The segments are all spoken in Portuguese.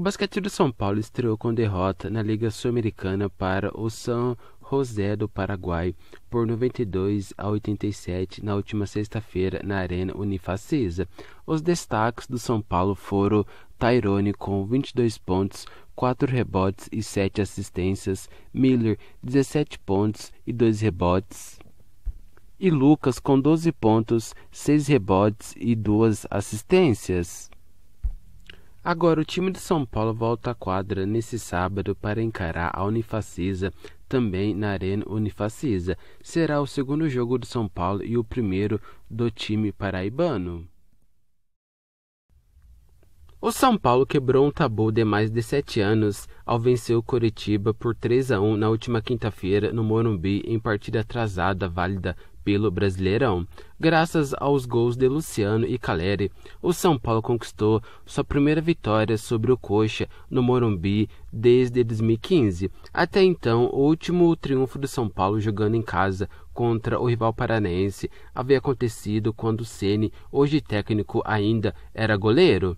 basquete do São Paulo estreou com derrota na Liga Sul-Americana para o São José do Paraguai por 92 a 87 na última sexta-feira na Arena Unifacisa. Os destaques do São Paulo foram Tyrone com 22 pontos, 4 rebotes e 7 assistências, Miller 17 pontos e 2 rebotes, e Lucas com 12 pontos, 6 rebotes e 2 assistências. Agora, o time de São Paulo volta à quadra nesse sábado para encarar a Unifacisa, também na Arena Unifacisa. Será o segundo jogo do São Paulo e o primeiro do time paraibano. O São Paulo quebrou um tabu de mais de sete anos ao vencer o Coritiba por 3 a 1 na última quinta-feira no Morumbi em partida atrasada válida pelo Brasileirão. Graças aos gols de Luciano e Caleri, o São Paulo conquistou sua primeira vitória sobre o Coxa no Morumbi desde 2015. Até então, o último triunfo do São Paulo jogando em casa contra o rival paranaense havia acontecido quando Ceni, hoje técnico, ainda era goleiro.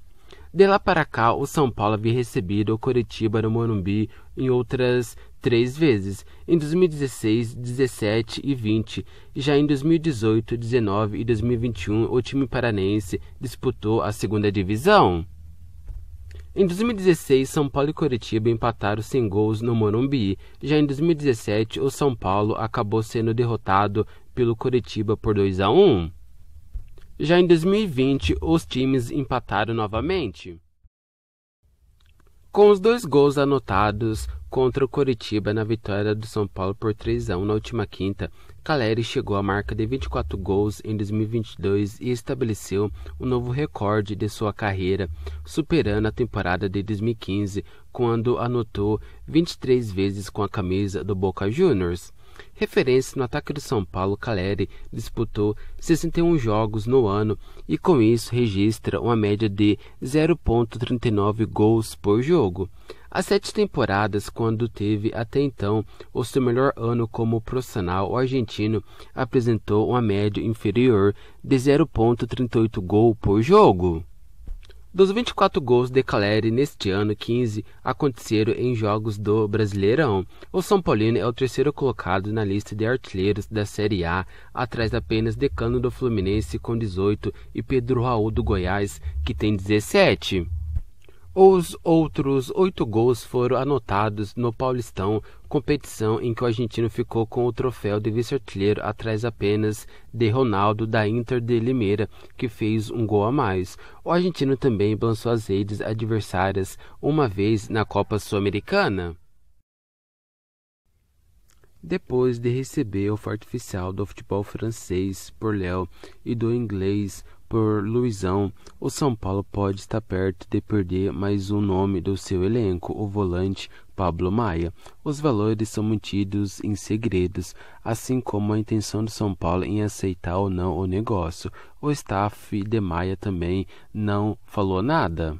De lá para cá, o São Paulo havia recebido o Coritiba no Morumbi em outras três vezes, em 2016, 17 e 20. Já em 2018, 19 e 2021, o time paranense disputou a segunda divisão. Em 2016, São Paulo e Coritiba empataram sem gols no Morumbi. Já em 2017, o São Paulo acabou sendo derrotado pelo Coritiba por 2 a 1. Já em 2020, os times empataram novamente. Com os dois gols anotados contra o Coritiba na vitória do São Paulo por 3 a 1 na última quinta, Caleri chegou à marca de 24 gols em 2022 e estabeleceu um novo recorde de sua carreira, superando a temporada de 2015, quando anotou 23 vezes com a camisa do Boca Juniors. Referência no ataque do São Paulo, Caleri disputou 61 jogos no ano e com isso registra uma média de 0.39 gols por jogo. Há sete temporadas, quando teve até então o seu melhor ano como profissional, o argentino apresentou uma média inferior de 0.38 gol por jogo. Dos 24 gols de Caleri neste ano, 15 aconteceram em jogos do Brasileirão. O São Paulino é o terceiro colocado na lista de artilheiros da Série A, atrás apenas de Cano do Fluminense com 18 e Pedro Raul do Goiás, que tem 17. Os outros oito gols foram anotados no Paulistão, competição em que o argentino ficou com o troféu de vice-artilheiro atrás apenas de Ronaldo da Inter de Limeira, que fez um gol a mais. O argentino também balançou as redes adversárias uma vez na Copa Sul-Americana. Depois de receber o artificial do futebol francês por Léo e do inglês por Luizão, o São Paulo pode estar perto de perder mais um nome do seu elenco, o volante Pablo Maia. Os valores são mantidos em segredos, assim como a intenção do São Paulo em aceitar ou não o negócio. O staff de Maia também não falou nada.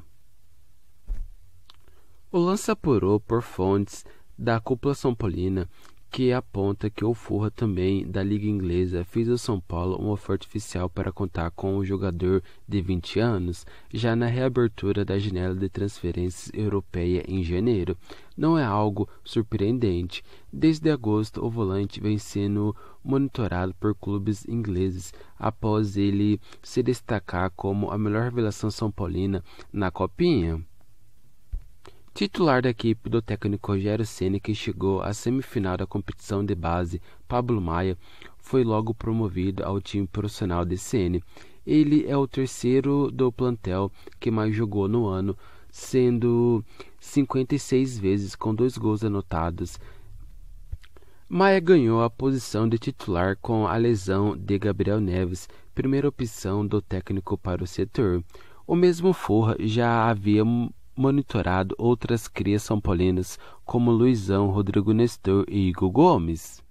O lance apurou por fontes da cúpula São Paulina que aponta que o Furra também da Liga Inglesa fez ao São Paulo uma oferta oficial para contar com o jogador de 20 anos, já na reabertura da janela de transferências europeia em janeiro. Não é algo surpreendente. Desde agosto, o volante vem sendo monitorado por clubes ingleses após ele se destacar como a melhor revelação são paulina na Copinha. Titular da equipe do técnico Rogério Ceni, que chegou à semifinal da competição de base, Pablo Maia foi logo promovido ao time profissional de Ceni. Ele é o terceiro do plantel que mais jogou no ano, sendo 56 vezes com dois gols anotados. Maia ganhou a posição de titular com a lesão de Gabriel Neves, primeira opção do técnico para o setor. O mesmo Forra já havia monitorado outras crias são paulinas como Luizão, Rodrigo Nestor e Igor Gomes.